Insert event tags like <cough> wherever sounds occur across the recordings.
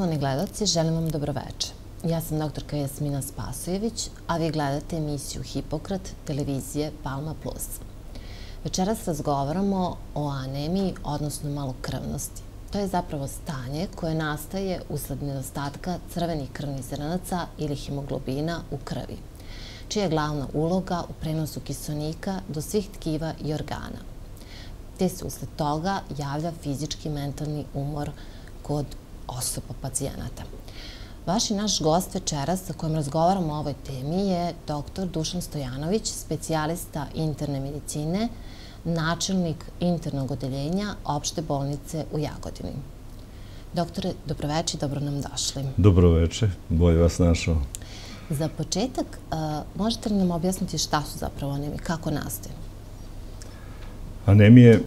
Poštovani gledalci, želim vam dobroveče. Ja sam doktorka Jasmina Spasojević, a vi gledate emisiju Hipokrat televizije Palma Plus. Večeras razgovaramo o anemiji, odnosno malokrvnosti. To je zapravo stanje koje nastaje usled nedostatka crvenih krvnih zrnaca ili hemoglobina u krvi, čija je glavna uloga u prenosu kisonika do svih tkiva i organa. Te se usled toga javlja fizički i mentalni umor kod osoba pacijenata. Vaš i naš gost večeras sa kojim razgovaramo o ovoj temi je dr. Dušan Stojanović, specijalista interne medicine, načelnik internog odeljenja opšte bolnice u Jagodini. Doktore, dobroveče i dobro nam došli. Dobroveče, bolje vas našao. Za početak, možete li nam objasniti šta su zapravo anemije, kako nastaju? Anemije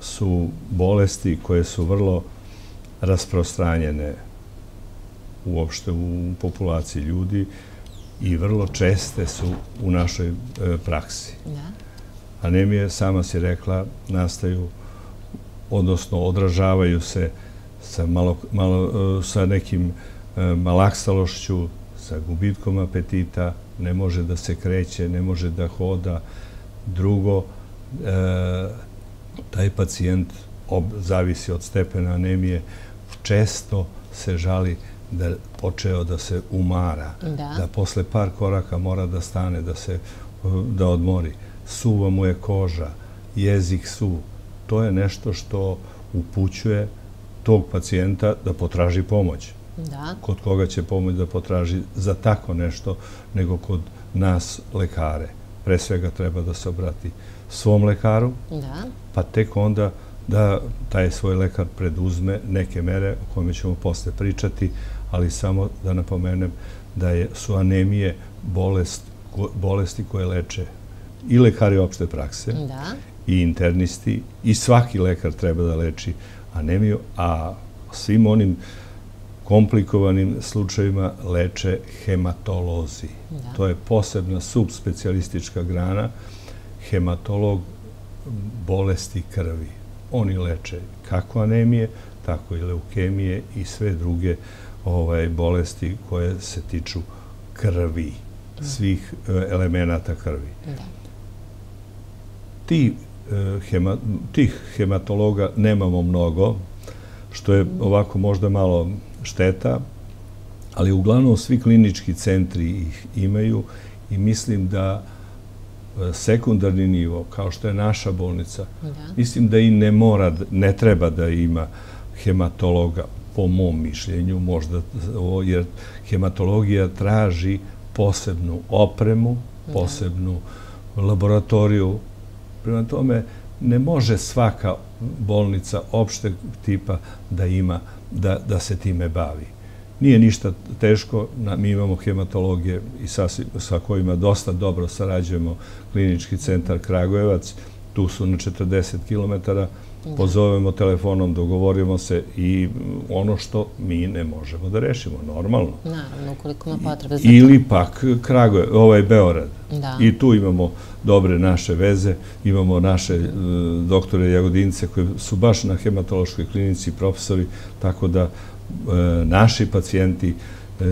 su bolesti koje su vrlo rasprostranjene uopšte u populaciji ljudi i vrlo česte su u našoj e, praksi. Da. Anemije, sama si rekla, nastaju, odnosno odražavaju se sa, malo, malo, e, sa nekim e, malaksalošću, sa gubitkom apetita, ne može da se kreće, ne može da hoda. Drugo, taj pacijent zavisi od stepena anemije, često se žali da počeo da se umara, da. da posle par koraka mora da stane, da se da odmori. Suva mu je koža, jezik su. To je nešto što upućuje tog pacijenta da potraži pomoć. Da. Kod koga će pomoć da potraži za tako nešto, nego kod nas lekare. Pre svega treba da se obrati svom lekaru, da. pa tek onda da taj svoj lekar preduzme neke mere o kojima ćemo posle pričati, ali samo da napomenem da je, su anemije bolest, bolesti koje leče i lekari opšte prakse, da. i internisti, i svaki lekar treba da leči anemiju, a svim onim komplikovanim slučajima leče hematolozi. Da. To je posebna subspecialistička grana, hematolog bolesti krvi Oni leče kako anemije, tako i leukemije i sve druge ovaj, bolesti koje se tiču krvi, svih e, elemenata krvi. Da. Ti, e, hema, tih hematologa nemamo mnogo, što je ovako možda malo šteta, ali uglavnom svi klinički centri ih imaju i mislim da sekundarni nivo, kao što je naša bolnica, da. mislim da i ne mora, ne treba da ima hematologa, po mom mišljenju, možda, jer hematologija traži posebnu opremu, da. posebnu laboratoriju. Prema tome, ne može svaka bolnica opšteg tipa da ima, da, da se time bavi. Nije ništa teško, mi imamo hematologije i sa kojima dosta dobro sarađujemo klinički centar Kragujevac, tu su na 40 km, pozovemo telefonom, dogovorimo se i ono što mi ne možemo da rešimo, normalno. Naravno, ukoliko ima potrebe za to. Ili pak Kragujevac, ovaj Beorad. Da. I tu imamo dobre naše veze, imamo naše e, doktore Jagodince koji su baš na hematološkoj klinici profesori, tako da naši pacijenti e,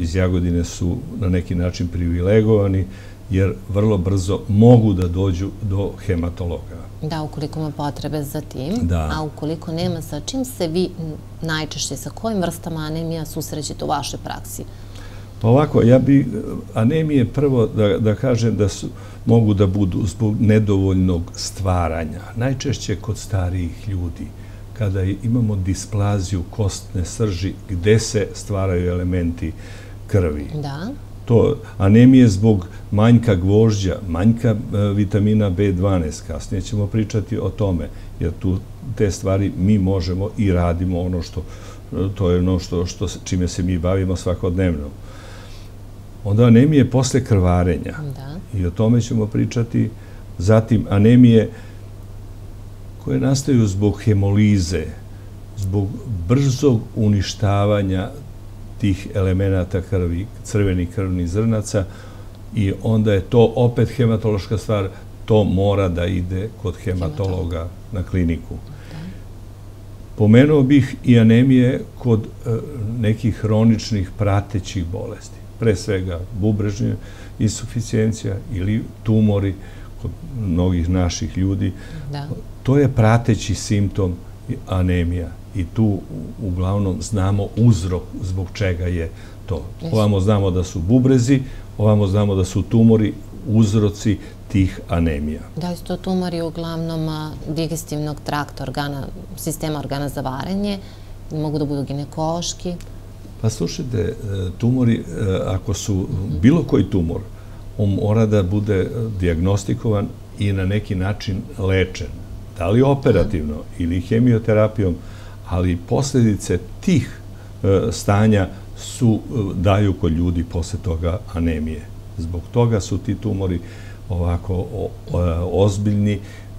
iz Jagodine su na neki način privilegovani, jer vrlo brzo mogu da dođu do hematologa. Da, ukoliko ima potrebe za tim, da. a ukoliko nema, sa čim se vi najčešće, sa kojim vrstama anemija susrećete u vašoj praksi? Pa ovako, ja bi anemije prvo da, da kažem da su, mogu da budu zbog nedovoljnog stvaranja, najčešće kod starijih ljudi kada imamo displaziju kostne srži gde se stvaraju elementi krvi. Da. To anemije zbog manjka gvožđa, manjka e, vitamina B12, kasnije ćemo pričati o tome, jer tu te stvari mi možemo i radimo ono što, e, to je ono što, što, čime se mi bavimo svakodnevno. Onda anemije posle krvarenja. Da. I o tome ćemo pričati. Zatim anemije koje nastaju zbog hemolize, zbog brzog uništavanja tih elemenata krvi, crvenih krvnih zrnaca i onda je to opet hematološka stvar, to mora da ide kod hematologa na kliniku. Pomenuo bih i anemije kod e, nekih hroničnih pratećih bolesti. Pre svega bubrežnje insuficijencija ili tumori kod mnogih naših ljudi. Da. To je prateći simptom anemija i tu uglavnom znamo uzrok zbog čega je to. Ovamo znamo da su bubrezi, ovamo znamo da su tumori uzroci tih anemija. Da li su to tumori uglavnom digestivnog trakta organa, sistema organa za varenje, mogu da budu ginekološki? Pa slušajte, e, tumori, e, ako su bilo koji tumor, on mora da bude diagnostikovan i na neki način lečen. Da li operativno ili hemioterapijom, ali posljedice tih e, stanja su, daju kod ljudi posle toga anemije. Zbog toga su ti tumori ovako ozbiljni,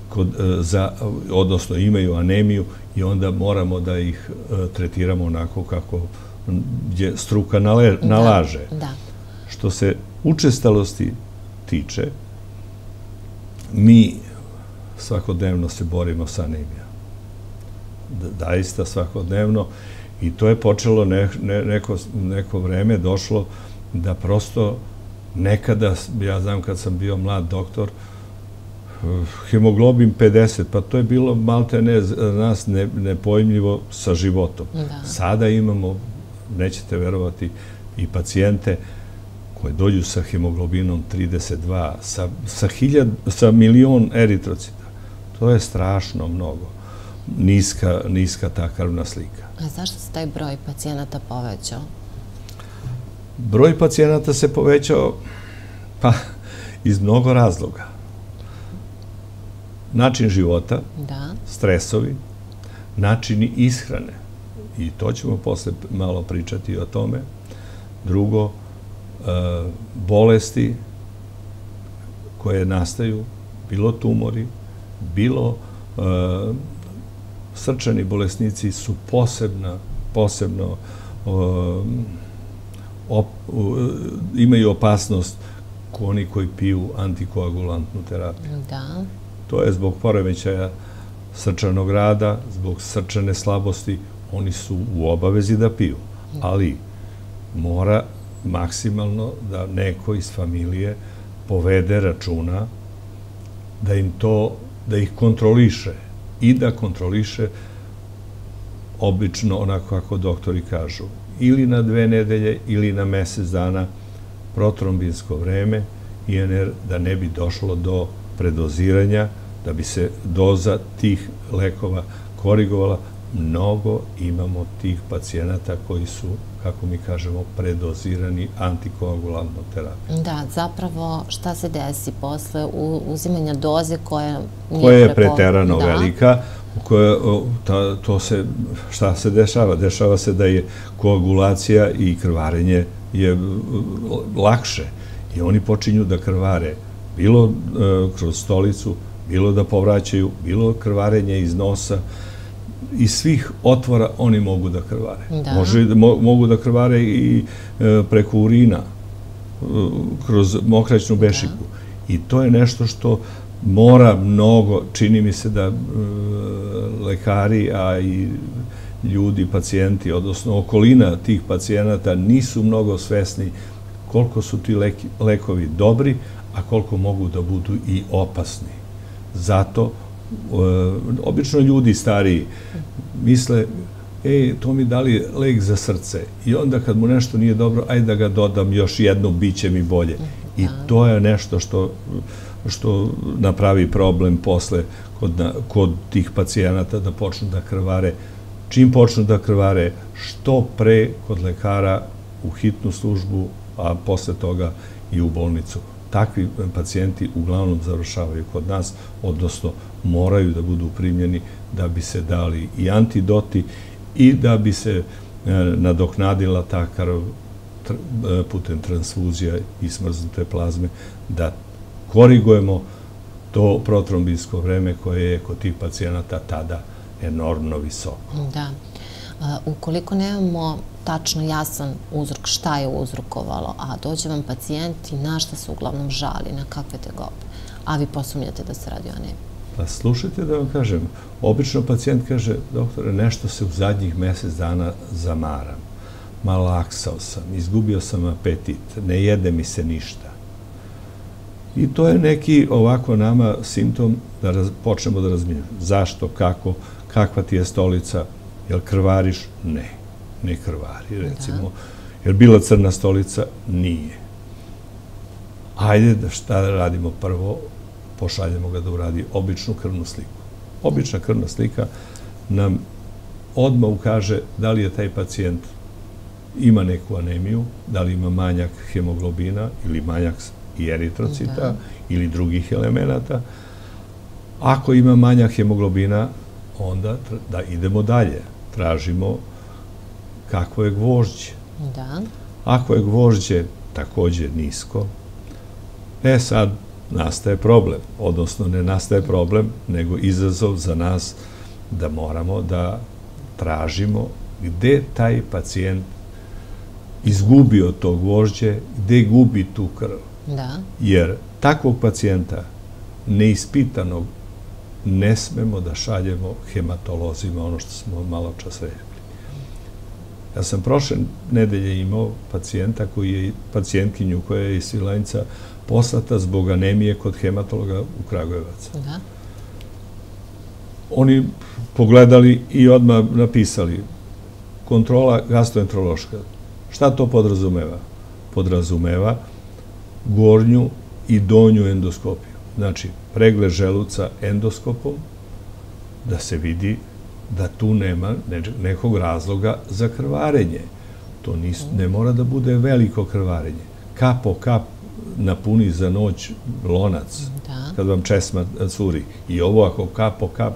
kod, e, za, odnosno imaju anemiju i onda moramo da ih e, tretiramo onako kako je struka nale, nalaže. Da, da. Što se učestalosti tiče, mi svakodnevno se borimo sa anemijom. Da, daista svakodnevno i to je počelo ne, ne, neko, neko vreme došlo da prosto nekada, ja znam kad sam bio mlad doktor, hemoglobin 50, pa to je bilo malte ne, nas ne, nepojmljivo sa životom. Da. Sada imamo, nećete verovati, i pacijente koje dođu sa hemoglobinom 32, sa, sa, hiljad, sa milion eritrocita. To je strašno mnogo. Niska, niska ta krvna slika. A zašto se taj broj pacijenata povećao? Broj pacijenata se povećao pa iz mnogo razloga. Način života, da. stresovi, načini ishrane, i to ćemo posle malo pričati o tome. Drugo, e, bolesti koje nastaju, bilo tumori, bilo e, srčani bolesnici su posebna, posebno op, imaju opasnost oni koji piju antikoagulantnu terapiju. Da. To je zbog poremećaja srčanog rada, zbog srčane slabosti, oni su u obavezi da piju. Ali mora maksimalno da neko iz familije povede računa da im to, da ih kontroliše i da kontroliše obično onako kako doktori kažu ili na dve nedelje ili na mesec dana protrombinsko vreme, INR, da ne bi došlo do predoziranja, da bi se doza tih lekova korigovala. Mnogo imamo tih pacijenata koji su, kako mi kažemo, predozirani antikoagulantnom terapijom. Da, zapravo šta se desi posle uzimanja doze koja nije koja je preterano da. velika, koja, ta, to se, šta se dešava? Dešava se da je koagulacija i krvarenje je lakše i oni počinju da krvare bilo e, kroz stolicu, bilo da povraćaju, bilo krvarenje iz nosa, iz svih otvora oni mogu da krvare. Da. Može, mogu da krvare i e, preko urina, e, kroz mokraćnu bešiku. I to je nešto što mora mnogo, čini mi se da lekari, a i ljudi, pacijenti, odnosno okolina tih pacijenata nisu mnogo svesni koliko su ti lekovi dobri, a koliko mogu da budu i opasni. Zato, e, obično ljudi stariji misle, ej, to mi dali lek za srce i onda kad mu nešto nije dobro, ajde da ga dodam još jedno, bit će mi bolje. I da. to je nešto što, što napravi problem posle kod, kod tih pacijenata da počnu da krvare čim počnu da krvare, što pre kod lekara u hitnu službu, a posle toga i u bolnicu. Takvi pacijenti uglavnom završavaju kod nas, odnosno moraju da budu primljeni da bi se dali i antidoti i da bi se e, nadoknadila ta krv e, putem transfuzija i smrznute plazme, da korigujemo to protrombinsko vreme koje je kod tih pacijenata tada enormno visoko. Da. Ukoliko nemamo tačno jasan uzrok šta je uzrokovalo, a dođe vam pacijent i na šta se uglavnom žali, na kakve tegobe, a vi posumnjate da se radi o anemiji? Pa slušajte da vam kažem, obično pacijent kaže, doktore, nešto se u zadnjih mesec dana zamaram, malaksao sam, izgubio sam apetit, ne jede mi se ništa. I to je neki ovako nama simptom da počnemo da razmijenimo. Zašto, kako, kakva ti je stolica, jel krvariš? Ne, ne krvari, recimo. Da. Jel bila crna stolica? Nije. Ajde, da šta da radimo prvo? Pošaljemo ga da uradi običnu krvnu sliku. Obična krvna slika nam odmah ukaže da li je taj pacijent ima neku anemiju, da li ima manjak hemoglobina ili manjak i eritrocita da. ili drugih elemenata. Ako ima manja hemoglobina, onda da idemo dalje. Tražimo kakvo je gvožđe. Da. Ako je gvožđe takođe nisko, e sad nastaje problem. Odnosno, ne nastaje problem, nego izazov za nas da moramo da tražimo gde taj pacijent izgubio to gvožđe, gde gubi tu krv. Da. Jer takvog pacijenta, neispitanog, ne smemo da šaljemo hematolozima, ono što smo malo čas rekli. Ja sam prošle nedelje imao pacijenta koji je, pacijentkinju koja je iz Svilajnca poslata zbog anemije kod hematologa u Kragujevac. Da. Oni pogledali i odmah napisali kontrola gastroenterološka. Šta to podrazumeva? Podrazumeva gornju i donju endoskopiju. Znači, pregled želuca endoskopom, da se vidi da tu nema nekog razloga za krvarenje. To nis, ne mora da bude veliko krvarenje. Kap po kap napuni za noć lonac, da. kad vam česma curi. I ovo ako kap po kap,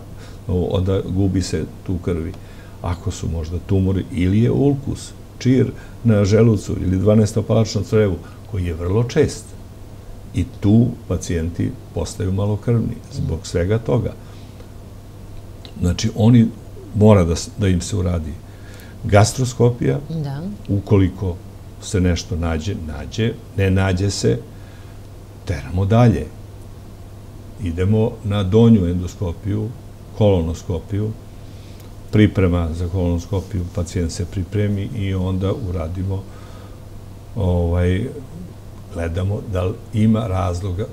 onda gubi se tu krvi. Ako su možda tumori ili je ulkus, čir na želucu ili 12-palačno crevu, koji je vrlo čest. I tu pacijenti postaju malokrvni zbog svega toga. Znači, oni mora da, da im se uradi gastroskopija, da. ukoliko se nešto nađe, nađe, ne nađe se, teramo dalje. Idemo na donju endoskopiju, kolonoskopiju, priprema za kolonoskopiju, pacijent se pripremi i onda uradimo ovaj, gledamo da li ima razloga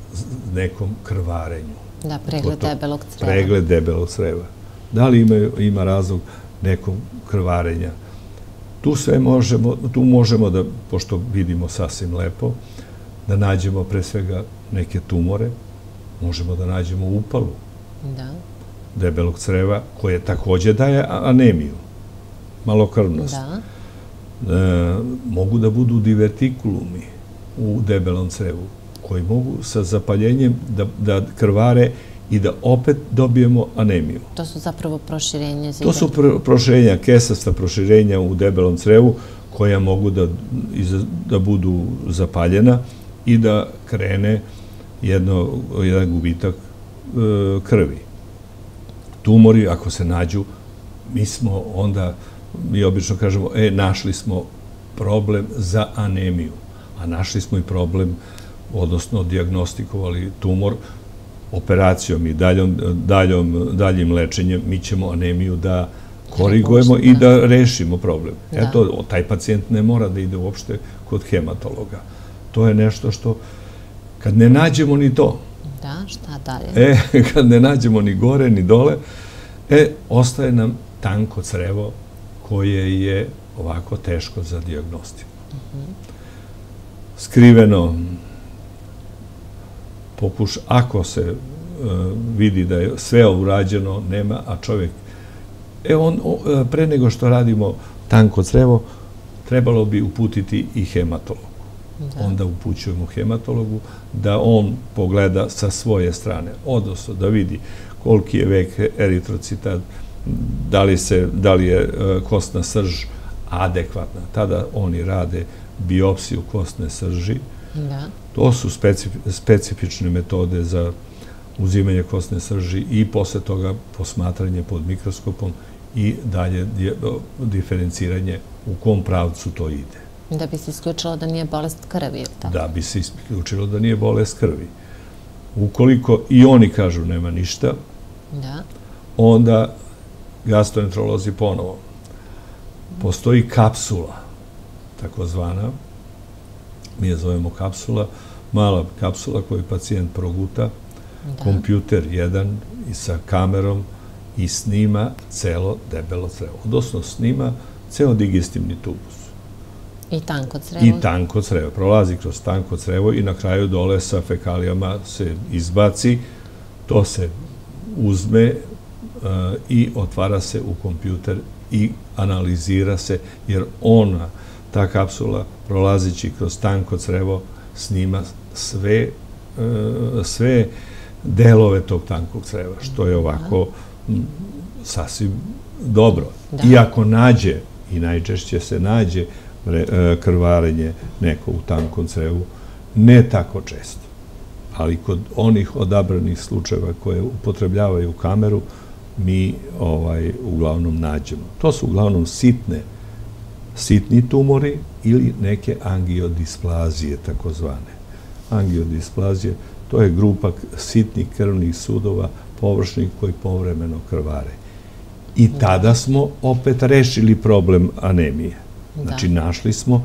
nekom krvarenju. Da, pregled debelog creva. Pregled debelog creva. Da li ima, ima razlog nekom krvarenja. Tu sve možemo, tu možemo da, pošto vidimo sasvim lepo, da nađemo pre svega neke tumore, možemo da nađemo upalu da. debelog creva, koje takođe daje anemiju, malokrvnost. Da. E, mogu da budu divertikulumi u debelom crevu, koji mogu sa zapaljenjem da, da krvare i da opet dobijemo anemiju. To su zapravo proširenja zida? To su proširenja, kesasta proširenja u debelom crevu, koja mogu da, da budu zapaljena i da krene jedno, jedan gubitak e, krvi. Tumori, ako se nađu, mi smo onda, mi obično kažemo, e, našli smo problem za anemiju, a našli smo i problem, odnosno diagnostikovali tumor, operacijom i daljom, daljom, daljim lečenjem, mi ćemo anemiju da korigujemo i da. rešimo problem. Da. Eto, taj pacijent ne mora da ide uopšte kod hematologa. To je nešto što, kad ne nađemo ni to, da, šta dalje? E, <laughs> kad ne nađemo ni gore, ni dole, e, ostaje nam tanko crevo koje je ovako teško za diagnostiku. Uh Skriveno, pokuš, ako se e, vidi da je sve urađeno, nema, a čovjek, e on, e, pre nego što radimo tanko crevo, trebalo bi uputiti i hematologu. Da. Onda upućujemo hematologu da on pogleda sa svoje strane, odnosno da vidi koliki je vek eritrocita, da li, se, da li je e, kostna srž adekvatna. Tada oni rade biopsiju kostne srži, Da. To su specifične metode za uzimanje kostne srži i posle toga posmatranje pod mikroskopom i dalje diferenciranje u kom pravcu to ide. Da bi se isključilo da nije bolest krvi, tako? Da bi se isključilo da nije bolest krvi. Ukoliko i oni kažu nema ništa, Da. Onda gastroenterolozi ponovo. Postoji kapsula, takozvana, mi je zovemo kapsula, mala kapsula koju pacijent proguta, da. kompjuter jedan i sa kamerom i snima celo debelo crevo. Odnosno snima ceo digestivni tubus. I tanko crevo. I tanko crevo. Prolazi kroz tanko crevo i na kraju dole sa fekalijama se izbaci, to se uzme uh, i otvara se u kompjuter i analizira se, jer ona, ta kapsula, prolazići kroz tanko crevo, snima sve, uh, sve delove tog tankog creva, što je ovako sasvim dobro. Da. Iako nađe, i najčešće se nađe e, krvarenje neko u tankom crevu, ne tako često. Ali kod onih odabranih slučajeva koje upotrebljavaju kameru, mi ovaj uglavnom nađemo. To su uglavnom sitne, sitni tumori ili neke angiodisplazije, takozvane. Angiodisplazije, to je grupa sitnih krvnih sudova, površnih koji povremeno krvare. I tada smo opet rešili problem anemije. Znači, da. našli smo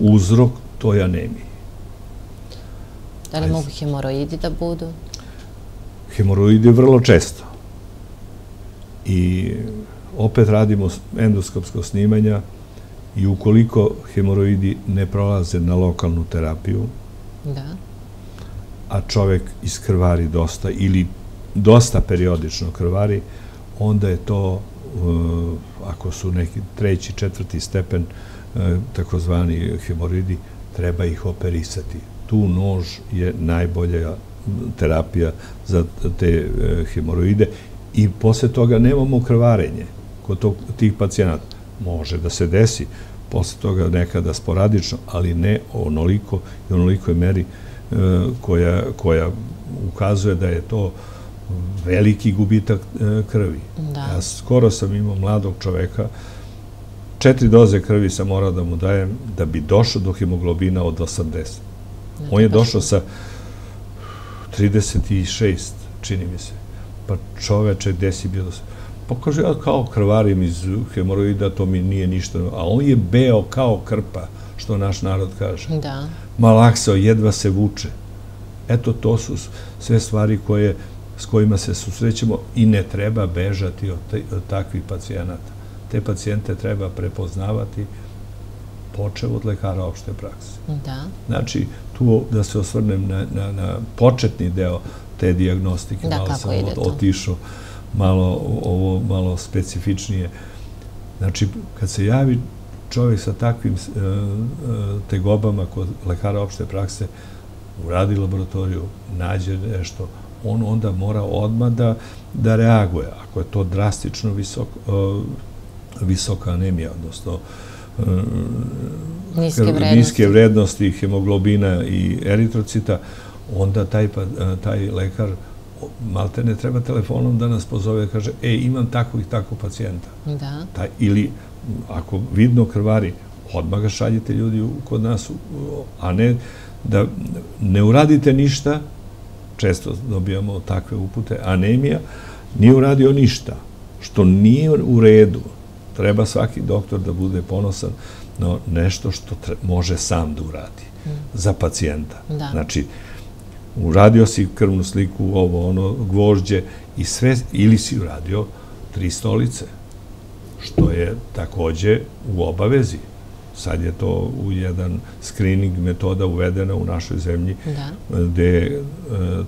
uzrok toj anemiji. Da li mogu hemoroidi da budu? Hemoroidi vrlo često. I opet radimo endoskopsko snimanja i ukoliko hemoroidi ne prolaze na lokalnu terapiju, da. a čovek iskrvari dosta ili dosta periodično krvari, onda je to, uh, ako su neki treći, četvrti stepen, uh, takozvani hemoridi, treba ih operisati. Tu nož je najbolja terapija za te uh, hemoroide i posle toga nemamo krvarenje kod tog, tih pacijenata. Može da se desi, posle toga nekada sporadično, ali ne onoliko i onolikoj meri koja, koja ukazuje da je to veliki gubitak e, krvi. Da. Ja skoro sam imao mladog čoveka, četiri doze krvi sam morao da mu dajem da bi došao do hemoglobina od 80. On je došao sa 36, čini mi se. Pa čoveče, gde si bio? Pa kaže, ja kao krvarim iz hemoroida, to mi nije ništa. A on je beo kao krpa, što naš narod kaže. Da. Malaksao, jedva se vuče. Eto, to su sve stvari koje s kojima se susrećemo i ne treba bežati od, takvih pacijenata. Te pacijente treba prepoznavati počeo od lekara opšte prakse. Da. Znači, tu da se osvrnem na, na, na početni deo te diagnostike, da, malo sam otišao, malo, ovo malo specifičnije. Znači, kad se javi čovjek sa takvim e, e, tegobama kod lekara opšte prakse, uradi laboratoriju, nađe nešto, on onda mora odmah da, da reaguje. Ako je to drastično visok, uh, visoka anemija, odnosno niske vrednosti. niske vrednosti hemoglobina i eritrocita, onda taj, pa, taj lekar malte ne treba telefonom da nas pozove i kaže, e, imam takvog i takvog pacijenta. Da. Ili, ako vidno krvari, odmah ga šaljite ljudi kod nas, a ne da ne uradite ništa, često dobijamo takve upute, anemija, nije uradio ništa, što nije u redu. Treba svaki doktor da bude ponosan no nešto što može sam da uradi mm. za pacijenta. Da. Znači, uradio si krvnu sliku, ovo, ono, gvožđe i sve, ili si uradio tri stolice, što je takođe u obavezi. Sad je to u jedan screening metoda uvedena u našoj zemlji, da. gde je e,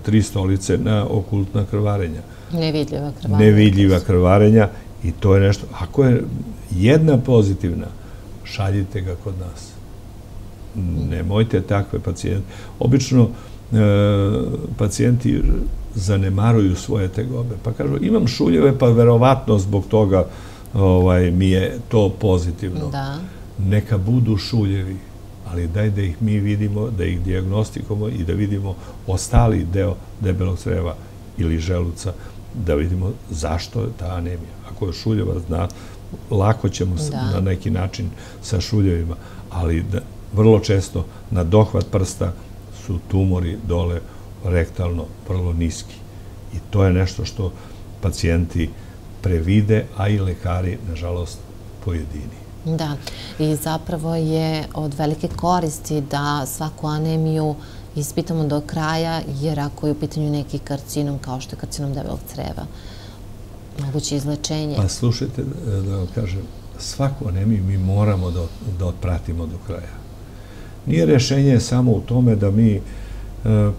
tri stolice na okultna krvarenja. Nevidljiva krvarenja. Nevidljiva krvarenja i to je nešto. Ako je jedna pozitivna, šaljite ga kod nas. Nemojte takve pacijente. Obično pacijenti zanemaruju svoje tegobe. Pa kažu, imam šuljeve, pa verovatno zbog toga ovaj, mi je to pozitivno. Da neka budu šuljevi, ali daj da ih mi vidimo, da ih diagnostikamo i da vidimo ostali deo debelog creva ili želuca, da vidimo zašto je ta anemija. Ako je šuljeva, zna, lako ćemo da. na neki način sa šuljevima, ali da, vrlo često na dohvat prsta su tumori dole rektalno vrlo niski. I to je nešto što pacijenti previde, a i lekari, nažalost, pojedini. Da, i zapravo je od velike koristi da svaku anemiju ispitamo do kraja, jer ako je u pitanju neki karcinom, kao što je karcinom debelog creva, moguće izlečenje. Pa slušajte, da vam kažem, svaku anemiju mi moramo da, da otpratimo do kraja. Nije rešenje samo u tome da mi e,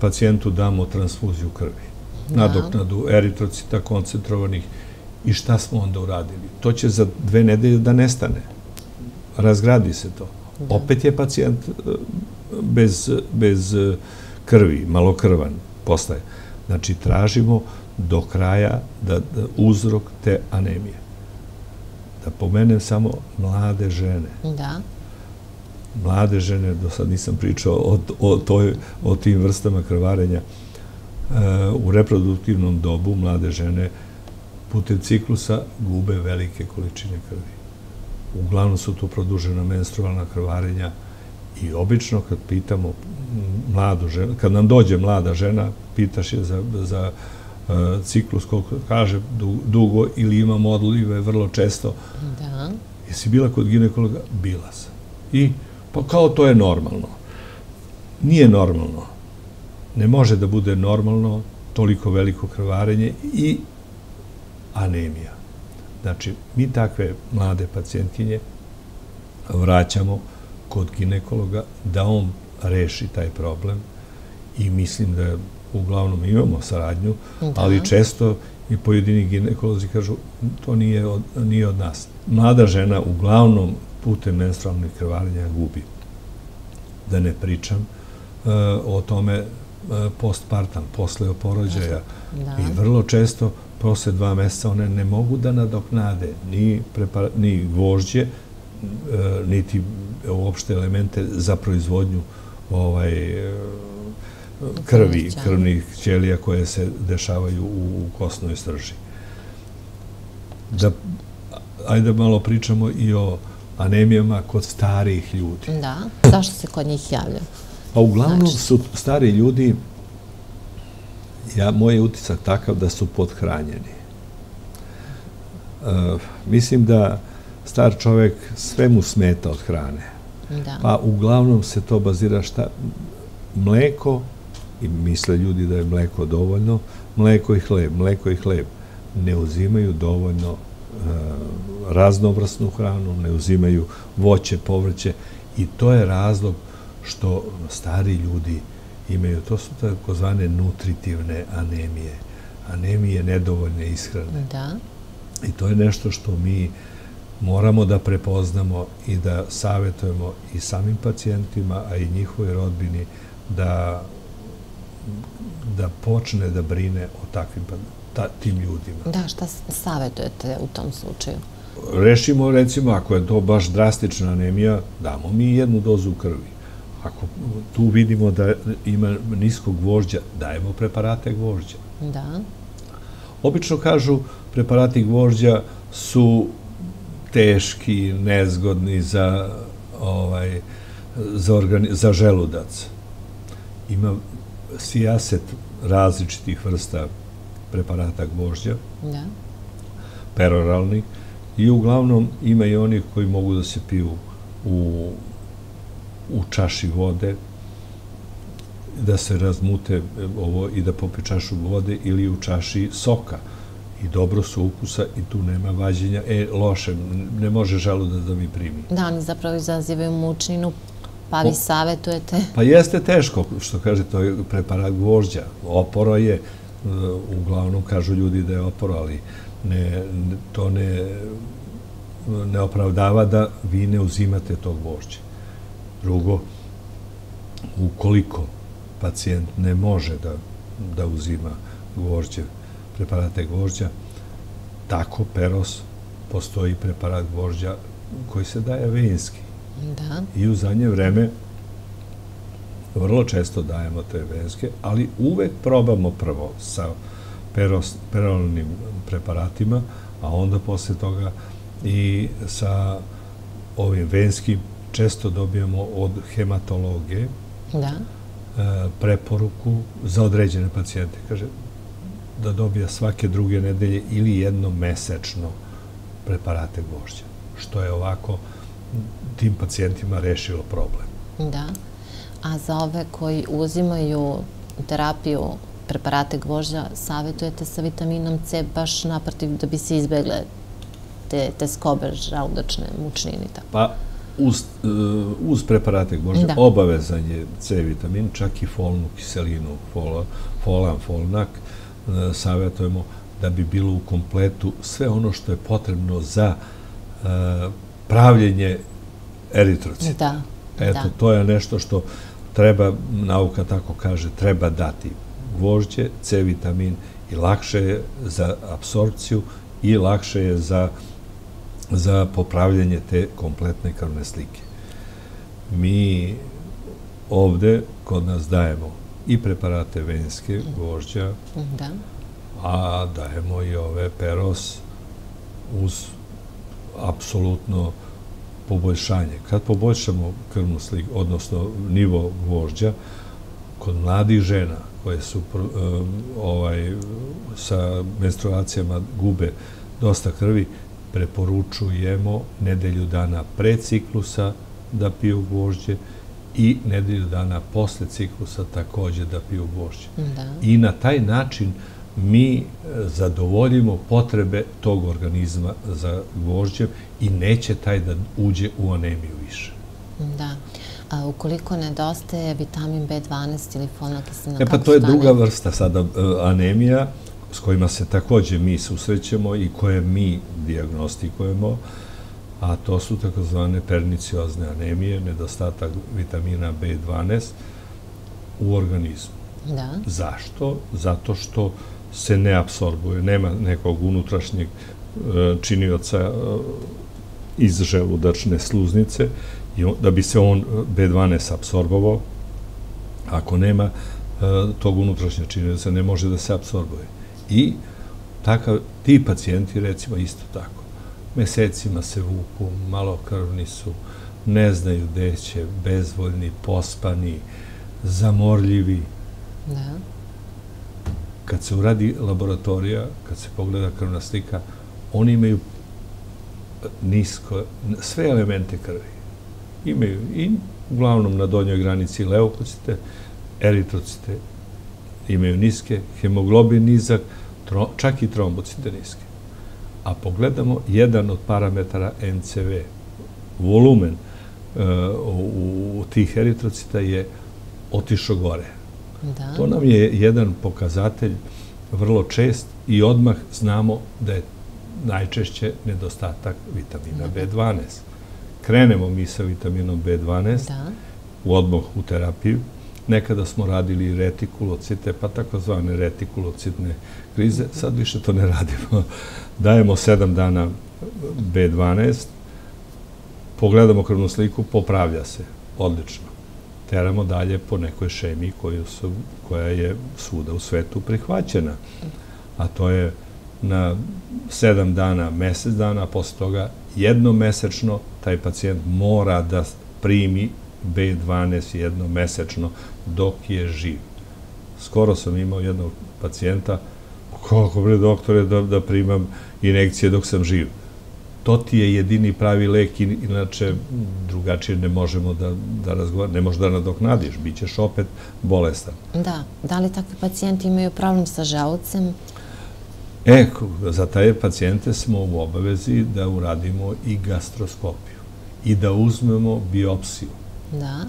pacijentu damo transfuziju krvi, nadoknadu eritrocita koncentrovanih i šta smo onda uradili. To će za dve nedelje da nestane. Razgradi se to. Opet je pacijent e, bez, bez e, krvi, malokrvan postaje. Znači, tražimo do kraja da, uzrok te anemije. Da pomenem samo mlade žene. Da. Mlade žene, do sad nisam pričao o, o, toj, o tim vrstama krvarenja. E, u reproduktivnom dobu mlade žene putem ciklusa gube velike količine krvi. Uglavnom su to produžena menstrualna krvarenja i obično kad pitamo mladu ženu, kad nam dođe mlada žena, pitaš je za, za uh, ciklus koliko kaže dugo ili ima modlive vrlo često. Da. Jesi bila kod ginekologa? Bila sam. I pa kao to je normalno. Nije normalno. Ne može da bude normalno toliko veliko krvarenje i anemija. Znači, mi takve mlade pacijentkinje vraćamo kod ginekologa da on reši taj problem i mislim da uglavnom imamo saradnju, ali često i pojedini ginekolozi kažu to nije od, nije od nas. Mlada žena uglavnom putem menstrualnih krvarenja gubi. Da ne pričam uh, o tome uh, postpartam, posle oporođaja. I vrlo često posle dva meseca one ne mogu da nadoknade ni, ni gvožđe, e, niti uopšte elemente za proizvodnju ovaj, krvi, krvnih ćelija koje se dešavaju u kosnoj strži. Da, ajde malo pričamo i o anemijama kod starijih ljudi. Da, zašto se kod njih javlja? Pa uglavnom znači- su stari ljudi ja, moj je utisak takav da su podhranjeni. E, mislim da star čovek sve mu smeta od hrane. Da. Pa uglavnom se to bazira šta? Mleko, i misle ljudi da je mleko dovoljno, mleko i hleb, mleko i hleb. Ne uzimaju dovoljno e, raznovrstnu hranu, ne uzimaju voće, povrće i to je razlog što stari ljudi imaju, to su takozvane nutritivne anemije, anemije nedovoljne ishrane. Da. I to je nešto što mi moramo da prepoznamo i da savjetujemo i samim pacijentima, a i njihovoj rodbini da da počne da brine o takvim pa, ta, tim ljudima. Da, šta savjetujete u tom slučaju? Rešimo, recimo, ako je to baš drastična anemija, damo mi jednu dozu krvi ako tu vidimo da ima niskog gvožđa, dajemo preparate gvožđa. Da. Obično kažu preparati gvožđa su teški, nezgodni za, ovaj, za, organi, za želudac. Ima sijaset različitih vrsta preparata gvožđa, da. peroralni, i uglavnom ima i onih koji mogu da se piju u u čaši vode, da se razmute e, ovo i da popije čašu vode ili u čaši soka. I dobro su ukusa i tu nema vađenja. E, loše, ne može želudac da mi primi. Da, oni zapravo izazivaju mučninu, pa vi savjetujete. Pa jeste teško, što kaže, to je preparat gvožđa. Oporo je, uglavnom kažu ljudi da je oporo, ali ne, to ne, ne opravdava da vi ne uzimate to gvožđe. Drugo, ukoliko pacijent ne može da, da uzima gvožđe, preparate gvožđa, tako peros postoji preparat gvožđa koji se daje venski. Da. I u zadnje vreme vrlo često dajemo te venske, ali uvek probamo prvo sa peros, perolnim preparatima, a onda posle toga i sa ovim venskim često dobijamo od hematologe da. E, preporuku za određene pacijente. Kaže, da dobija svake druge nedelje ili jedno mesečno preparate gvožđa, što je ovako tim pacijentima rešilo problem. Da. A za ove koji uzimaju terapiju preparate gvožđa, savjetujete sa vitaminom C baš naprotiv da bi se izbegle te, te skobe žaludačne mučnine? Pa, uz, uh, uz preparate gvožđa da. obavezan je C vitamin, čak i folnu kiselinu, fola, folan, folnak, uh, savjetujemo da bi bilo u kompletu sve ono što je potrebno za uh, pravljenje eritrocita. Da. Eto, da. to je nešto što treba, nauka tako kaže, treba dati gvožđe, C vitamin i lakše je za absorpciju i lakše je za, za popravljanje te kompletne krvne slike. Mi ovde kod nas dajemo i preparate venske gvožđa, da. a dajemo i ove peros uz apsolutno poboljšanje. Kad poboljšamo krvnu sliku, odnosno nivo gvožđa, kod mladih žena koje su e, ovaj, sa menstruacijama gube dosta krvi, preporučujemo nedelju dana pre ciklusa da piju gvožđe i nedelju dana posle ciklusa takođe da piju gvožđe. Da. I na taj način mi e, zadovoljimo potrebe tog organizma za gvožđem i neće taj da uđe u anemiju više. Da. A ukoliko nedostaje vitamin B12 ili folna e, pa to je druga vrsta sada e, anemija s kojima se takođe mi susrećemo i koje mi diagnostikujemo, a to su takozvane perniciozne anemije, nedostatak vitamina B12 u organizmu. Da. Zašto? Zato što se ne absorbuje, nema nekog unutrašnjeg e, činioca e, iz želudačne sluznice, da bi se on B12 absorbovao, ako nema e, tog unutrašnjeg činioca, ne može da se absorbuje. I takav, ti pacijenti, recimo, isto tako, mesecima se vuku, malokrvni su, ne znaju gde će, bezvoljni, pospani, zamorljivi. Da kad se uradi laboratorija, kad se pogleda krvna slika, oni imaju nisko, sve elemente krvi. Imaju i uglavnom na donjoj granici leukocite, eritrocite, imaju niske, hemoglobin nizak, čak i trombocite niske. A pogledamo jedan od parametara NCV, volumen uh, u, u tih eritrocita je otišao gore Da. To nam je jedan pokazatelj vrlo čest i odmah znamo da je najčešće nedostatak vitamina da. B12. Krenemo mi sa vitaminom B12 da. u odmah u terapiju. Nekada smo radili retikulocite, pa takozvane retikulocitne krize. Sad više to ne radimo. Dajemo 7 dana B12, pogledamo krvnu sliku, popravlja se. Odlično teramo dalje po nekoj šemi koju su, koja je svuda u svetu prihvaćena. A to je na sedam dana, mesec dana, a posle toga jednomesečno taj pacijent mora da primi B12 jednomesečno dok je živ. Skoro sam imao jednog pacijenta, kako bre doktore da, da primam inekcije dok sam živ to ti je jedini pravi lek, inače drugačije ne možemo da, da razgovaramo, ne možeš da nadoknadiš, bit ćeš opet bolestan. Da, da li takvi pacijenti imaju problem sa želucem? E, za taj pacijente smo u obavezi da uradimo i gastroskopiju i da uzmemo biopsiju. Da.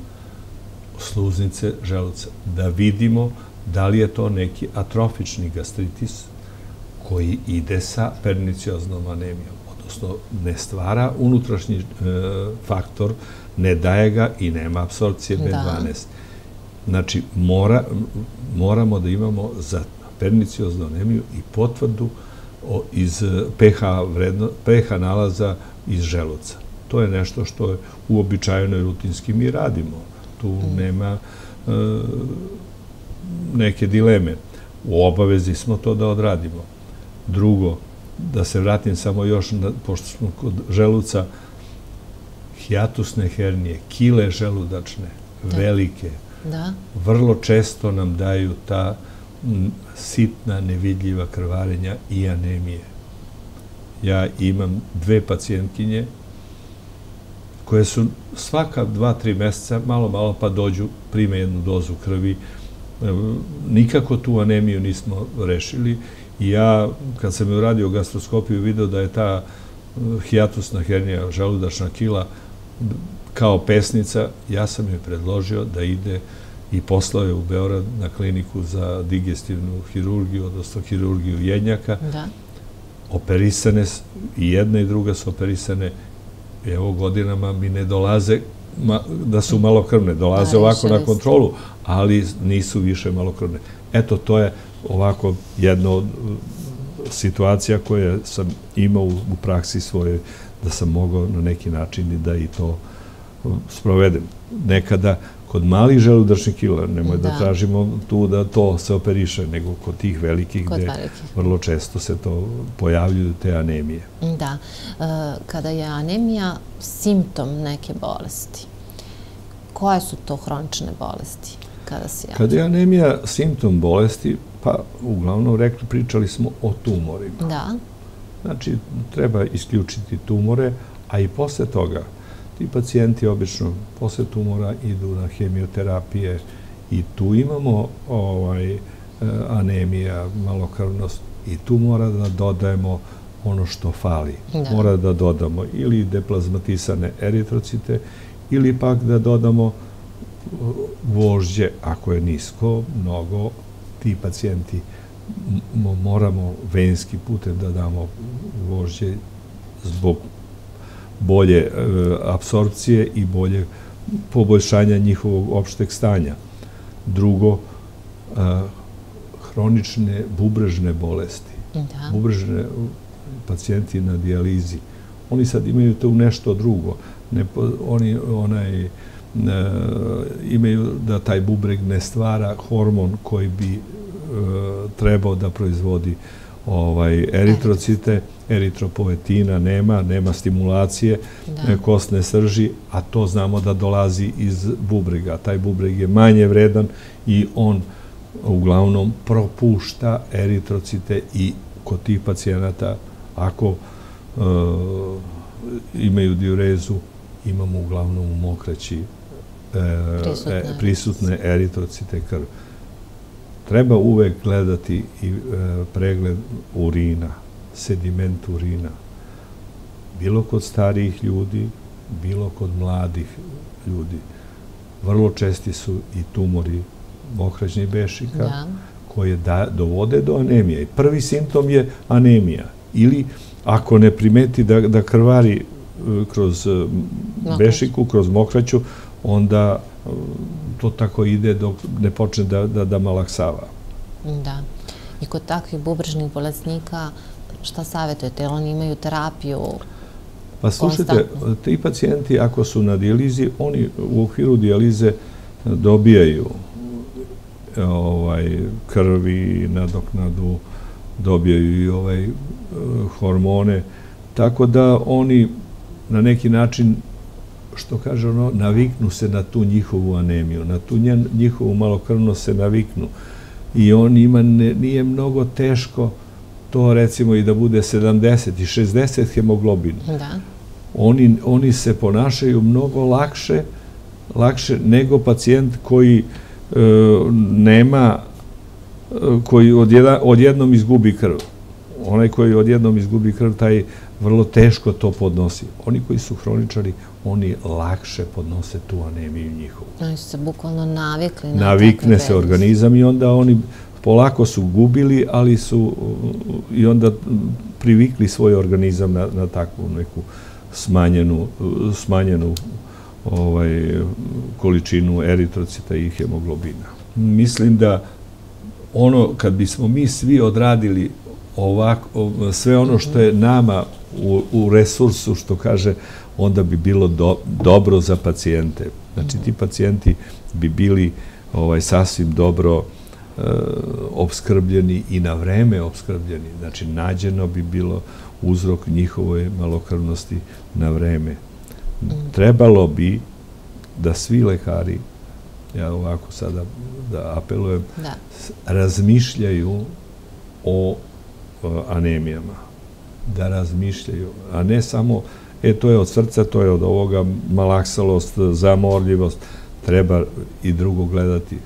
Sluznice želuca. Da vidimo da li je to neki atrofični gastritis koji ide sa pernicioznom anemijom odnosno ne stvara unutrašnji e, faktor, ne daje ga i nema absorpcije B12. Da. Znači, mora, moramo da imamo za pernicioznu anemiju i potvrdu o, iz pH, vredno, pH nalaza iz želuca. To je nešto što je uobičajeno i rutinski mi radimo. Tu mm. nema e, neke dileme. U obavezi smo to da odradimo. Drugo, da se vratim samo još, na, pošto smo kod želuca, hijatusne hernije, kile želudačne, da. velike, da. vrlo često nam daju ta sitna, nevidljiva krvarenja i anemije. Ja imam dve pacijentkinje koje su svaka dva, tri meseca malo, malo pa dođu, prime jednu dozu krvi. Nikako tu anemiju nismo rešili i ja, kad sam uradio gastroskopiju, video da je ta eh, hijatusna hernija, želudačna kila, kao pesnica, ja sam je predložio da ide i poslao je u Beorad na kliniku za digestivnu hirurgiju, odnosno hirurgiju jednjaka. Da. Operisane, i jedna i druga su operisane, evo godinama mi ne dolaze da su malokrvne, dolaze da, ovako na kontrolu, ali nisu više malokrvne. Eto, to je ovako jedna od uh, situacija koje sam imao u praksi svoje, da sam mogao na neki način i da i to uh, sprovedem. Nekada kod malih želudačnih kila, nemoj da. da tražimo tu da to se operiše, nego kod tih velikih gde vrlo često se to pojavljuju te anemije. Da. E, kada je anemija simptom neke bolesti, koje su to hronične bolesti? Kada, se kada je anemija simptom bolesti, pa uglavnom rekli, pričali smo o tumorima. Da. Znači, treba isključiti tumore, a i posle toga Ti pacijenti obično posle tumora idu na hemioterapije i tu imamo ovaj, e, anemija, malokrvnost i tu mora da dodajemo ono što fali. Da. Mora da dodamo ili deplazmatisane eritrocite ili pak da dodamo e, vožđe, ako je nisko, mnogo, ti pacijenti moramo venski putem da damo vožđe zbog bolje e, apsorpcije i bolje poboljšanja njihovog opšteg stanja. Drugo, e, hronične bubrežne bolesti. Da. Bubrežne pacijenti na dijalizi. Oni sad imaju to nešto drugo. Ne, oni onaj, imaju da taj bubreg ne stvara hormon koji bi trebao da proizvodi ovaj, eritrocite, eritropoetina nema, nema stimulacije da. kostne srži, a to znamo da dolazi iz bubrega. Taj bubreg je manje vredan i on uglavnom propušta eritrocite i kod tih pacijenata, ako e, imaju diurezu, imamo uglavnom u mokraći e, e, prisutne eritrocite krvi treba uvek gledati i e, pregled urina, sediment urina. Bilo kod starijih ljudi, bilo kod mladih ljudi. Vrlo česti su i tumori mokraćnih bešika da. koje da, dovode do anemije. Prvi simptom je anemija. Ili ako ne primeti da, da krvari e, kroz e, bešiku, kroz mokraću, onda to tako ide dok ne počne da, da, da malaksava. Da. I kod takvih bubrežnih bolesnika, šta savjetujete? Oni imaju terapiju Pa slušajte, ti pacijenti ako su na dijalizi, oni u okviru dijalize dobijaju ovaj, krvi, nadoknadu, dobijaju i ovaj, hormone, tako da oni na neki način što kaže ono, naviknu se na tu njihovu anemiju, na tu njihovu malokrvnost se naviknu. I on ima, nije mnogo teško to recimo i da bude 70 i 60 hemoglobin. Da. Oni, oni se ponašaju mnogo lakše, lakše nego pacijent koji e, nema, e, koji odjeda, odjednom izgubi krv. Onaj koji odjednom izgubi krv, taj vrlo teško to podnosi. Oni koji su hroničari, oni lakše podnose tu anemiju njihovu. Oni su se bukvalno navikli na Navikne se organizam i onda oni polako su gubili, ali su i onda privikli svoj organizam na, na takvu neku smanjenu, smanjenu ovaj, količinu eritrocita i hemoglobina. Mislim da ono, kad bismo mi svi odradili ovako, sve ono što je nama u, u resursu, što kaže, onda bi bilo do, dobro za pacijente. Znači, ti pacijenti bi bili ovaj, sasvim dobro e, obskrbljeni i na vreme obskrbljeni. Znači, nađeno bi bilo uzrok njihove malokrvnosti na vreme. Trebalo bi da svi lekari ja ovako sada da apelujem, razmišljaju o anemijama. Da razmišljaju, a ne samo, e, to je od srca, to je od ovoga malaksalost, zamorljivost, treba i drugo gledati.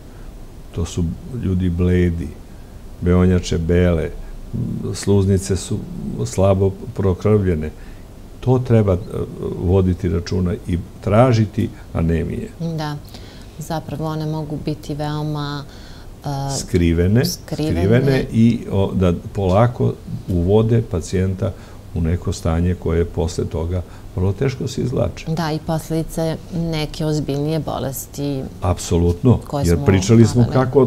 To su ljudi bledi, beonjače bele, sluznice su slabo prokrvljene. To treba e, voditi računa i tražiti anemije. Da, zapravo one mogu biti veoma e, skrivene, skrivene i da polako uvode pacijenta u neko stanje koje posle toga vrlo teško se izlače. Da, i posljedice neke ozbiljnije bolesti. Apsolutno, jer pričali smo kako e,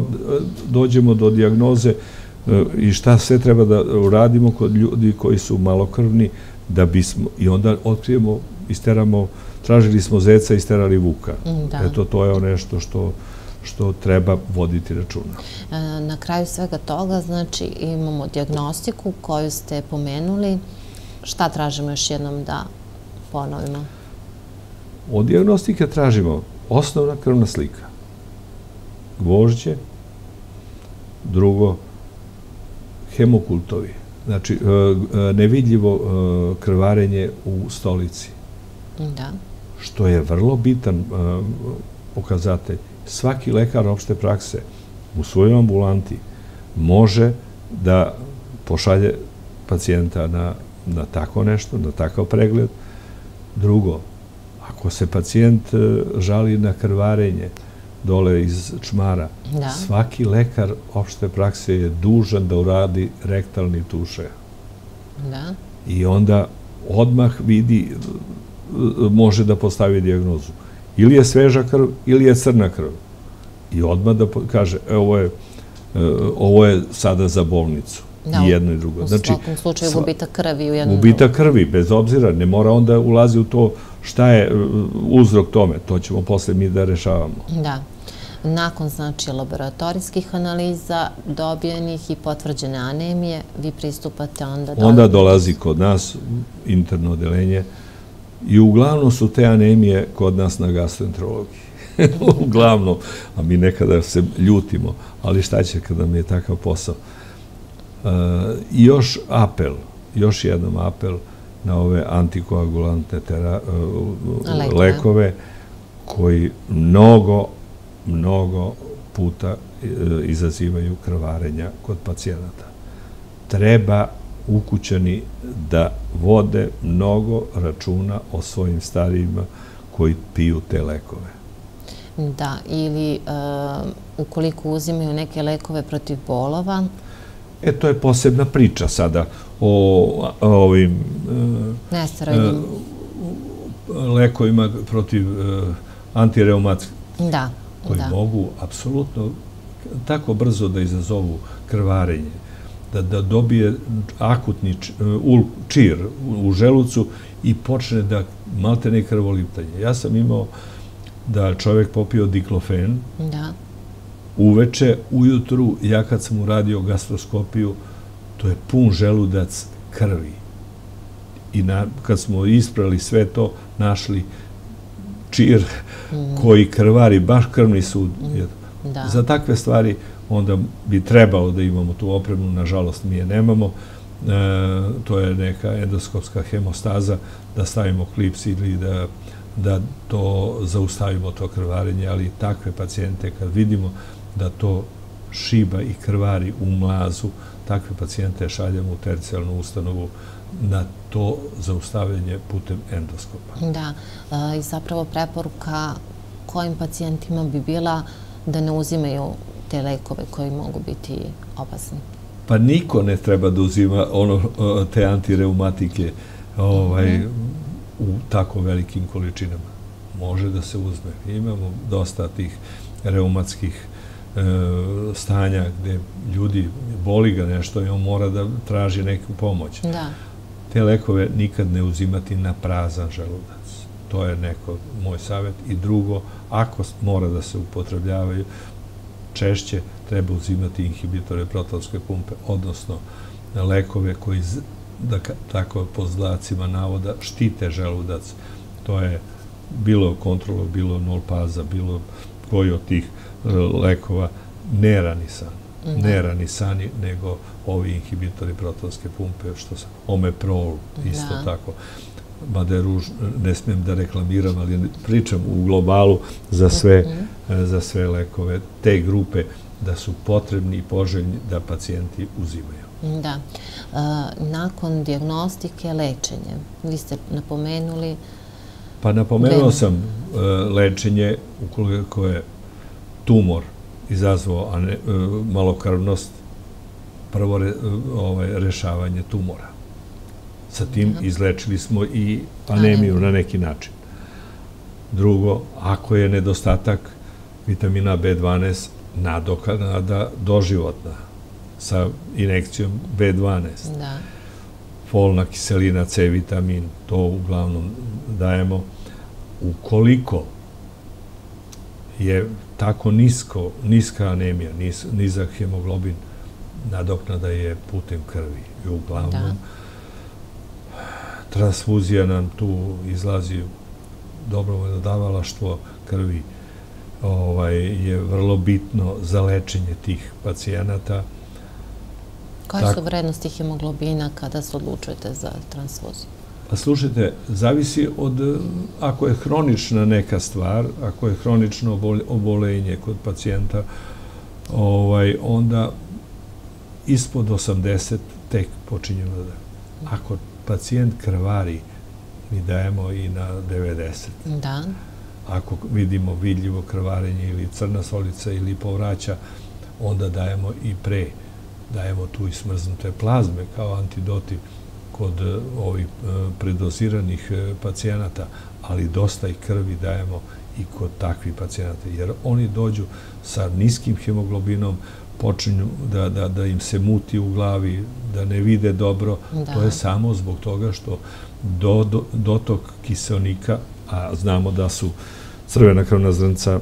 dođemo do diagnoze e, i šta sve treba da uradimo kod ljudi koji su malokrvni, da bismo, i onda otkrijemo, isteramo, tražili smo zeca, isterali vuka. Da. Eto, to je nešto što što treba voditi računa. E, na kraju svega toga, znači, imamo diagnostiku koju ste pomenuli. Šta tražimo još jednom da ponovimo? Od diagnostike tražimo osnovna krvna slika, gvožđe, drugo, hemokultovi, znači e, e, nevidljivo krvarenje u stolici. Da. Što je vrlo bitan pokazatelj. Svaki lekar opšte prakse u svojoj ambulanti može da pošalje pacijenta na, na tako nešto, na takav pregled, Drugo, ako se pacijent e, žali na krvarenje dole iz čmara, svaki lekar opšte prakse je dužan da uradi rektalni tuše. Da. I onda odmah vidi, e, može da postavi diagnozu. Ili je sveža krv, ili je crna krv. I odmah da kaže, e, ovo je, ovo je sada za bolnicu i jedno i drugo. U znači, svakom slučaju gubitak krvi u jednom Gubitak krvi, bez obzira, ne mora onda ulazi u to šta je uh, uzrok tome. To ćemo posle mi da rešavamo. Da. Nakon, znači, laboratorijskih analiza, dobijenih i potvrđene anemije, vi pristupate onda... Onda dolazi kod nas interno odelenje i uglavnom su te anemije kod nas na gastroenterologiji. <laughs> uglavnom, a mi nekada se ljutimo, ali šta će kada mi je takav posao? I još apel, još jednom apel na ove antikoagulante e, lekove koji mnogo, mnogo puta e, izazivaju krvarenja kod pacijenata. Treba ukućani da vode mnogo računa o svojim starijima koji piju te lekove. Da, ili e, ukoliko uzimaju neke lekove protiv bolova, E, to je posebna priča sada o ovim e, e, lekovima protiv e, antireumatskih koji mogu apsolutno tako brzo da izazovu krvarenje, da dobije akutni čir u želucu i počne da malte ne krvoliptanje. Ja sam imao da čovjek popio diklofen, da uveče, ujutru, ja kad sam uradio gastroskopiju, to je pun želudac krvi. I kad smo isprali sve to, našli čir mm. koji krvari, baš krvni sud. Mm. Za takve stvari onda bi trebalo da imamo tu opremu, nažalost mi je nemamo. E, to je neka endoskopska hemostaza, da stavimo klips ili da to zaustavimo, to krvarenje, ali takve pacijente kad vidimo da to šiba i krvari u mlazu, takve pacijente šaljamo u tercijalnu ustanovu na to zaustavljanje putem endoskopa. Da, e, i zapravo preporuka kojim pacijentima bi bila da ne uzimaju te lekove koji mogu biti opasni? Pa niko ne treba da uzima ono, te antireumatike ovaj, mhm. u tako velikim količinama. Može da se uzme. Imamo dosta tih reumatskih E, stanja gde ljudi boli ga nešto i on mora da traži neku pomoć. Da. Te lekove nikad ne uzimati na prazan želudac. To je neko moj savjet. I drugo, ako mora da se upotrebljavaju, češće treba uzimati inhibitore protonske pumpe, odnosno lekove koji, da tako po zlacima navoda, štite želudac. To je bilo kontrolo, bilo nolpaza, bilo koji od tih e, lekova ne ranisan. Mhm. Ne ranisani, nego ovi inhibitori protonske pumpe, što sam, omeprol, isto tako. Mada je ruž, ne smijem da reklamiram, ali pričam u globalu za sve, mhm. za sve lekove, te grupe da su potrebni i poželjni da pacijenti uzimaju. Da. Nakon diagnostike, lečenje, vi ste napomenuli Pa napomenuo sam e, lečenje ukoliko je tumor izazvao e, malokrvnost, prvo ovaj, rešavanje tumora. Sa tim izlečili smo i anemiju na neki način. Drugo, ako je nedostatak vitamina B12, nadoknada doživotna sa inekcijom B12. Da. Folna kiselina, C vitamin, to uglavnom dajemo. Ukoliko je tako nisko, niska anemija, nizak hemoglobin, nadoknada je putem krvi. I uglavnom, transfuzija nam tu izlazi dobrovoljno davalaštvo krvi ovaj, je vrlo bitno za lečenje tih pacijenata. Koje su vrednosti hemoglobina kada se odlučujete za transfuziju? Pa slušajte, zavisi od, ako je hronična neka stvar, ako je hronično obolenje kod pacijenta, ovaj, onda ispod 80 tek počinjemo da... Ako pacijent krvari, mi dajemo i na 90. Da ako vidimo vidljivo krvarenje ili crna solica ili povraća, onda dajemo i pre, dajemo tu i smrznute plazme kao antidoti kod e, ovih e, predoziranih e, pacijenata, ali dosta i krvi dajemo i kod takvih pacijenata, jer oni dođu sa niskim hemoglobinom, počinju da, da, da im se muti u glavi, da ne vide dobro, to je samo zbog toga što do, dotok kiselnika, a znamo da su crvena krvna zrnca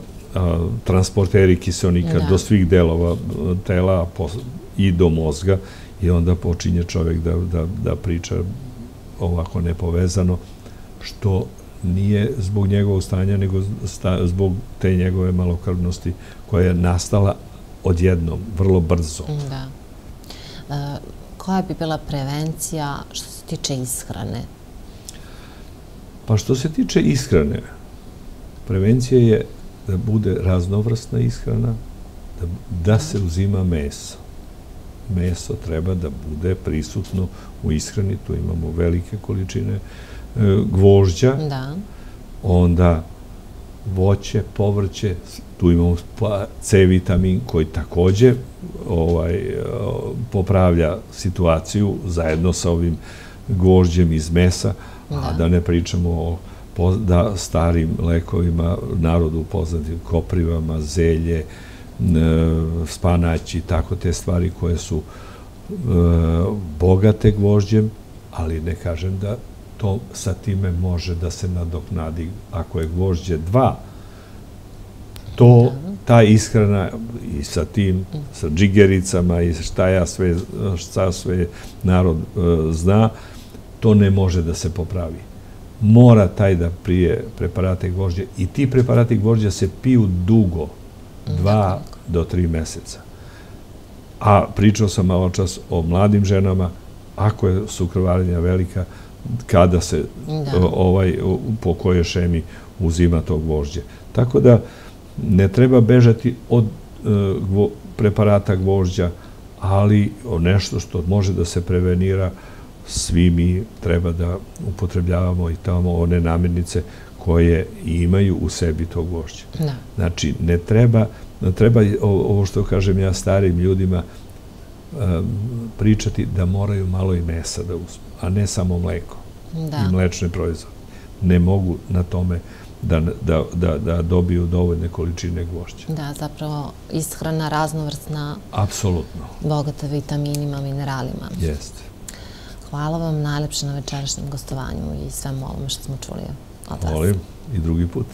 transporteri kiselnika do svih delova tela i do mozga i onda počinje čovjek da, da, da priča ovako nepovezano, što nije zbog njegovog stanja, nego zbog te njegove malokrvnosti koja je nastala odjednom, vrlo brzo. Da. E, koja bi bila prevencija što se tiče ishrane? Pa što se tiče ishrane, Prevencija je da bude raznovrstna ishrana, da, da se uzima meso. Meso treba da bude prisutno u ishrani, tu imamo velike količine e, gvožđa, da. onda voće, povrće, tu imamo pa, C vitamin koji takođe ovaj, e, popravlja situaciju zajedno sa ovim gvožđem iz mesa, a da ne pričamo o da starim lekovima, narodu upoznatim koprivama, zelje, e, spanać i tako te stvari koje su e, bogate gvožđem, ali ne kažem da to sa time može da se nadoknadi. Ako je gvožđe dva, to, ta ishrana i sa tim, sa džigericama i šta ja sve, šta sve narod e, zna, to ne može da se popravi mora taj da prije preparate gvožđe i ti preparati gvožđa se piju dugo, dva do tri meseca. A pričao sam malo čas o mladim ženama, ako je su krvarenja velika, kada se ovaj, po kojoj šemi uzima to gvožđe. Tako da ne treba bežati od e, preparata gvožđa, ali nešto što može da se prevenira, svi mi treba da upotrebljavamo i tamo one namirnice koje imaju u sebi to gvožđe. Da. Znači, ne treba, treba ovo što kažem ja starim ljudima pričati da moraju malo i mesa da uzmu, a ne samo mleko da. i mlečne proizvode. Ne mogu na tome da, da, da, da dobiju dovoljne količine gvožđa. Da, zapravo ishrana raznovrsna. Apsolutno. Bogata vitaminima, mineralima. Jeste. Hvala vam najlepše na večerašnjem gostovanju i svemu ovome što smo čuli od vas. Volim i drugi put.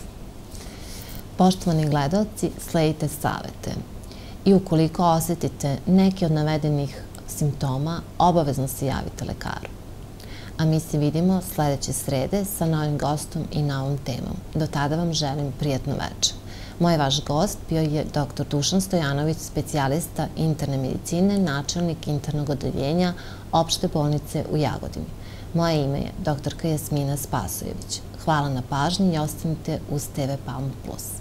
Poštovani gledalci, sledite savete i ukoliko osetite neki od navedenih simptoma, obavezno se javite lekaru. A mi se vidimo sledeće srede sa novim gostom i novom temom. Do tada vam želim prijatno večer. Moj vaš gost bio je dr. Dušan Stojanović, specijalista interne medicine, načelnik internog odeljenja opšte bolnice u Jagodini. Moje ime je dr. Jasmina Spasojević. Hvala na pažnji i ostanite uz TV Palm Plus.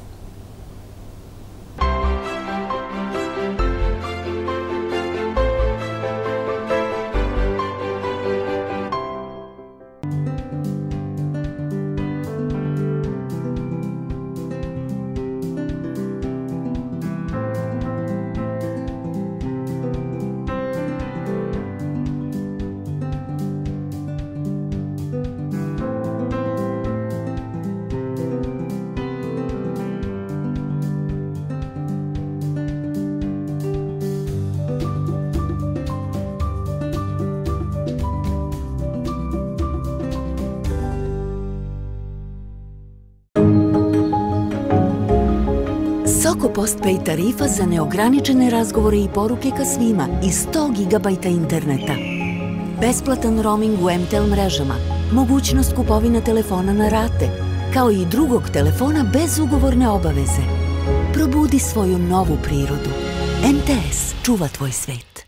Soko Postpay tarifa za neograničene razgovore i poruke ka svima i 100 GB interneta. Besplatan roaming u MTL mrežama, mogućnost kupovina telefona na rate, kao i drugog telefona bez ugovorne obaveze. Probudi svoju novu prirodu. MTS čuva tvoj svet.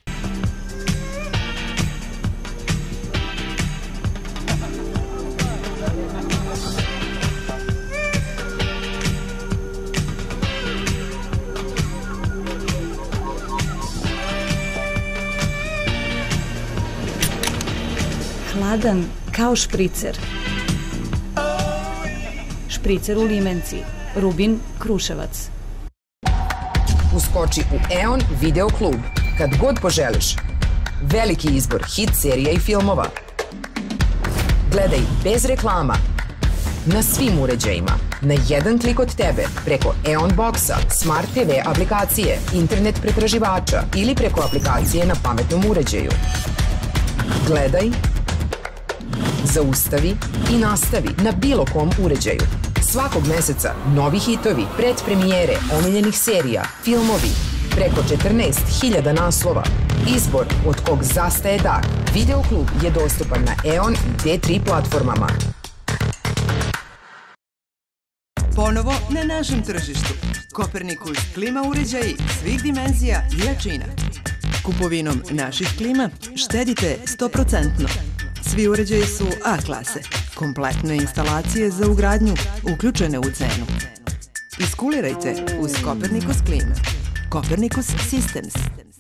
Hladan kao špricer. Špricer u limenci. Rubin Kruševac. Uskoči u EON Video Klub kad god poželiš. Veliki izbor hit serija i filmova. Gledaj bez reklama na svim uređajima. Na jedan klik od tebe preko EON Boxa, Smart TV aplikacije, internet pretraživača ili preko aplikacije na pametnom uređaju. Gledaj, zaustavi i nastavi na bilo kom uređaju. Svakog meseca novi hitovi, predpremijere omiljenih serija, filmovi, preko 14.000 naslova. Izbor od kog zastaje dak. Videoklub je dostupan na EON i D3 platformama. Ponovo na našem tržištu. Kopernikus klima uređaji svih dimenzija i jačina. Kupovinom naših klima štedite 100%. Svi uređaji su A klase, kompletne instalacije za ugradnju, uključene u cenu. Iskulirajte uz Copernicus Klima. Copernicus Systems –